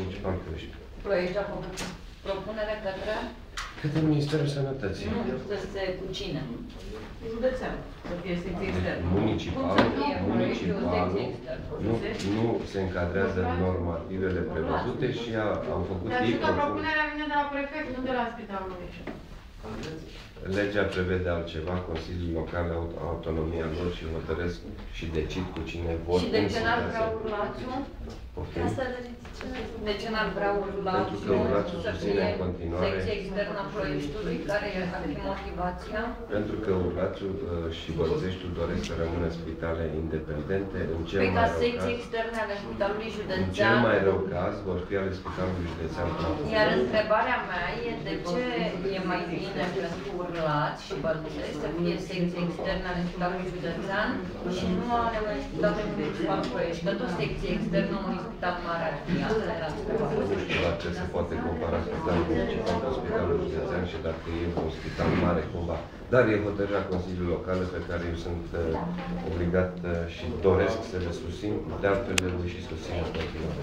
Municipal Căști. Ploiești a făcut propunere către Către Ministerul Sănătății. nu, să se cu cine? Județean, să fie secție externă. Municipal, Cum să fie proiectul municipalul secție externă? nu, nu se încadrează în normativele prevăzute și a, au făcut Dar ei știu că propuneri. propunerea vine de la prefect, nu de la spitalul Mureș. Legea prevede altceva, Consiliul Local au autonomia lor și hotărăsc și decid cu cine vor. Și de în ce n-ar vrea situația- urlațiu? Poftim? De ce n-ar vrea urlațiu Pentru că urlațiu să susține fie în continuare- secție externă a Ploieștiului? Care ar fi motivația? Pentru că Urlațiu uh, și Bălțeștiul doresc să rămână spitale independente, în cel Păi mai ca rău secție caz, externe ale Spitalului în cel Județean. mai rău caz vor fi ale Spitalului Județean Bălți. Iar întrebarea mea e de ce e mai bine pentru Urlați și Bălței să fie secție externe ale Spitalului Județean și nu ale unui spital municipal Ploiești, că tot secție externă unui spital mare ar fi asta era întrebarea. Nu știu la ce se poate compara spitalul municipal cu spitalul județean și dacă e un spital mare cumva. Dar e hotărârea Consiliului Local pe care eu sunt uh, obligat uh, și doresc să le susțin, de altfel le voi și susține în continuare. Ce vor